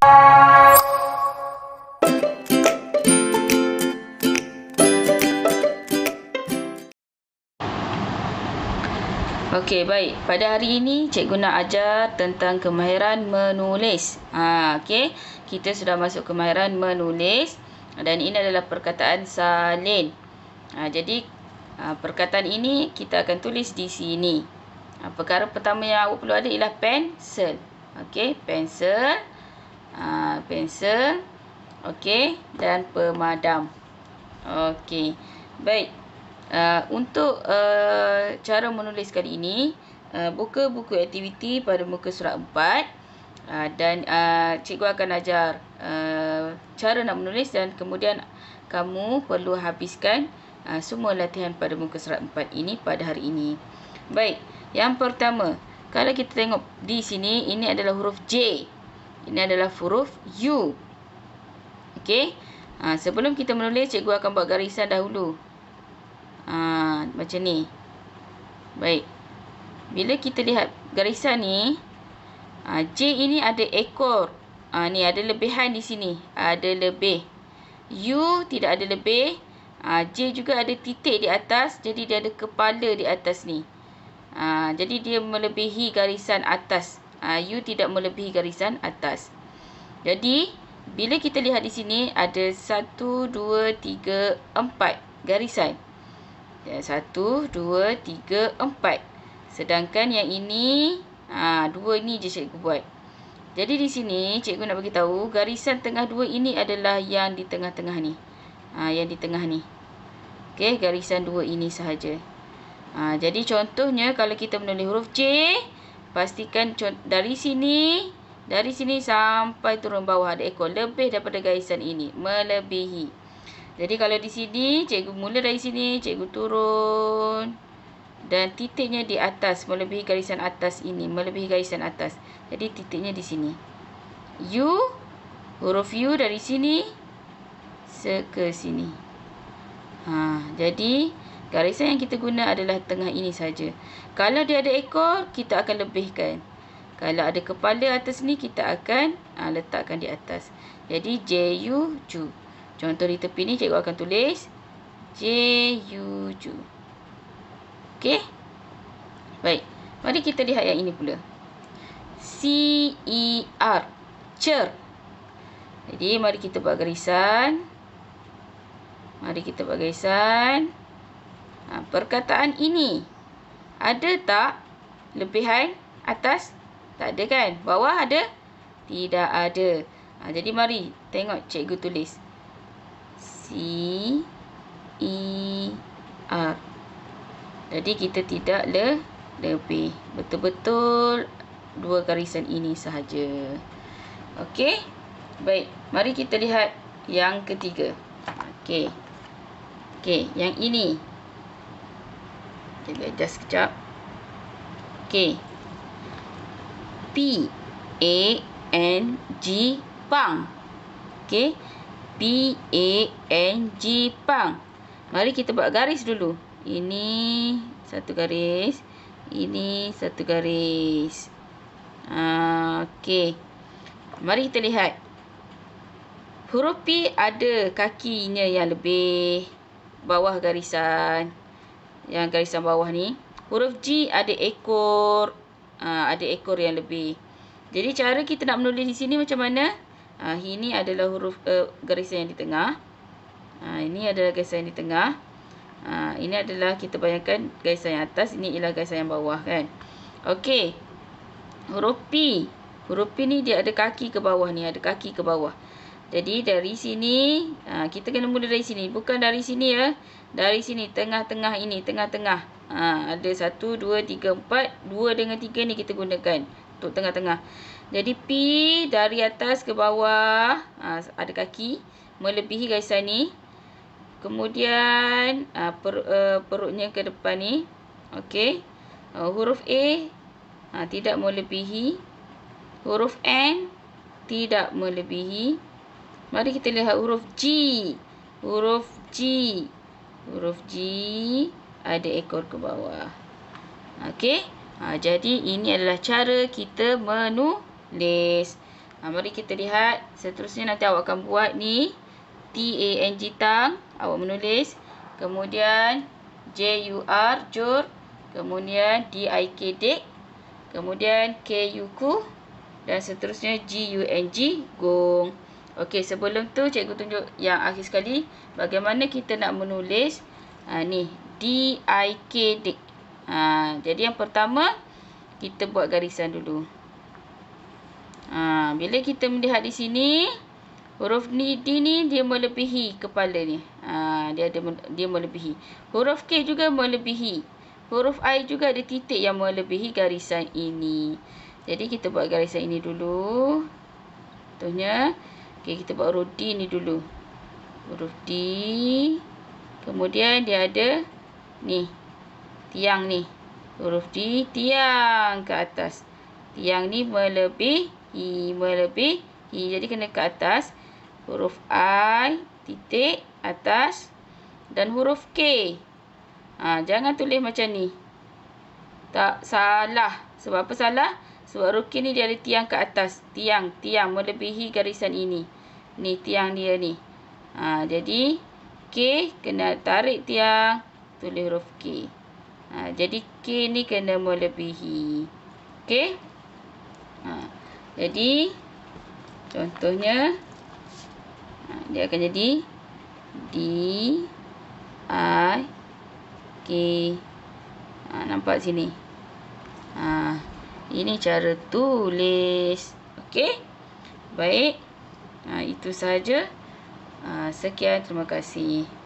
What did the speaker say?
Okey, baik. Pada hari ini, cikgu nak ajar tentang kemahiran menulis. Ha, okey. Kita sudah masuk kemahiran menulis. Dan ini adalah perkataan salin. Ha, jadi, ha, perkataan ini kita akan tulis di sini. Ha, perkara pertama yang awak perlu ada ialah pensel. Okey, pensel. Ha, pensel. Okey, dan pemadam. Okey. Baik. Uh, untuk uh, cara menulis kali ini, uh, buka buku aktiviti pada muka surat 4 uh, dan uh, cikgu akan ajar uh, cara nak menulis dan kemudian kamu perlu habiskan uh, semua latihan pada muka surat 4 ini pada hari ini. Baik, yang pertama, kalau kita tengok di sini, ini adalah huruf J. Ini adalah huruf U. Okey. Uh, sebelum kita menulis, cikgu akan buat garisan dahulu. Ha, macam ni. Baik. Bila kita lihat garisan ni, ha, J ini ada ekor. Ha, ni ada lebihan di sini. Ada lebih. U tidak ada lebih. Ha, J juga ada titik di atas. Jadi dia ada kepala di atas ni. Ha, jadi dia melebihi garisan atas. Ha, U tidak melebihi garisan atas. Jadi, bila kita lihat di sini, ada 1, 2, 3, 4 garisan. Ya, satu, dua, tiga, empat. Sedangkan yang ini, ha, dua ini je cikgu buat. Jadi di sini, cikgu nak bagi tahu garisan tengah dua ini adalah yang di tengah-tengah ni. Ha, yang di tengah ni. Okey, garisan dua ini sahaja. Ha, jadi contohnya, kalau kita menulis huruf J, pastikan dari sini, dari sini sampai turun bawah ada ekor. Lebih daripada garisan ini. Melebihi. Jadi kalau di sini, cikgu mula dari sini, cikgu turun. Dan titiknya di atas, melebihi garisan atas ini. Melebihi garisan atas. Jadi titiknya di sini. U, huruf U dari sini, ke sini. Ha, jadi, garisan yang kita guna adalah tengah ini saja. Kalau dia ada ekor, kita akan lebihkan. Kalau ada kepala atas ni, kita akan ha, letakkan di atas. Jadi, J, U, Ju. Contoh di tepi ni cikgu akan tulis J U J. Okey. Baik. Mari kita lihat yang ini pula. C E R. Cer. Jadi mari kita buat garisan. Mari kita buat garisan. Ha, perkataan ini ada tak lebihan atas? Tak ada kan? Bawah ada? Tidak ada. Ha, jadi mari tengok cikgu tulis. C E R. Jadi kita tidak le lebih. Betul-betul dua garisan ini sahaja. Okey. Baik, mari kita lihat yang ketiga. Okey. Okey, yang ini. Kita adjust sekejap. Okey. P A N G pang. Okey. P-A-N-G Pang. Mari kita buat garis dulu. Ini satu garis. Ini satu garis. Uh, Okey. Mari kita lihat. Huruf P ada kakinya yang lebih bawah garisan. Yang garisan bawah ni. Huruf G ada ekor. Uh, ada ekor yang lebih. Jadi cara kita nak menulis di sini macam mana? Ha, ini adalah huruf uh, garisan yang di tengah. Ha, ini adalah garisan yang di tengah. Ha, ini adalah kita bayangkan garisan yang atas. Ini ialah garisan yang bawah kan. Okey. Huruf P. Huruf P ni dia ada kaki ke bawah ni. Ada kaki ke bawah. Jadi dari sini. Ha, kita kena mula dari sini. Bukan dari sini ya. Dari sini. Tengah-tengah ini. Tengah-tengah. Ha, ada satu, dua, tiga, empat. Dua dengan tiga ni kita gunakan. Untuk tengah-tengah. Jadi P dari atas ke bawah ha, ada kaki melebihi garisan ni. Kemudian ha, per, uh, perutnya ke depan ni. Okey. Uh, huruf A ha, tidak melebihi. Huruf N tidak melebihi. Mari kita lihat huruf G. Huruf G. Huruf G ada ekor ke bawah. Okey. Ha, jadi ini adalah cara kita menulis. Ha, mari kita lihat. Seterusnya nanti awak akan buat ni. T-A-N-G tang. Awak menulis. Kemudian J-U-R jur. Kemudian D-I-K dik. Kemudian K-U ku. Dan seterusnya G-U-N-G gong. Okey, sebelum tu cikgu tunjuk yang akhir sekali. Bagaimana kita nak menulis. Ha, ni. D-I-K dik. Ha, jadi yang pertama. Kita buat garisan dulu. Ha, bila kita melihat di sini. Huruf ni D ni dia melebihi kepala ni. Ha, dia ada dia melebihi. Huruf K juga melebihi. Huruf I juga ada titik yang melebihi garisan ini. Jadi kita buat garisan ini dulu. Contohnya, okay, kita buat huruf D ni dulu. Huruf D. Kemudian dia ada ni. Tiang ni. Huruf D tiang ke atas. Tiang ni melebihi, melebihi. Jadi kena ke atas huruf I, titik, atas dan huruf K. Ha, jangan tulis macam ni. Tak salah. Sebab apa salah? Sebab K ni dia ada tiang ke atas. Tiang, tiang melebihi garisan ini. Ni tiang dia ni. Ha, jadi K kena tarik tiang, tulis huruf K. Ha, jadi K ni kena melebihi. Okey? Ha, jadi contohnya Ha, dia akan jadi D I K ha, nampak sini ha, ini cara tulis. Okey. Baik. Ha, itu saja ha, sekian. Terima kasih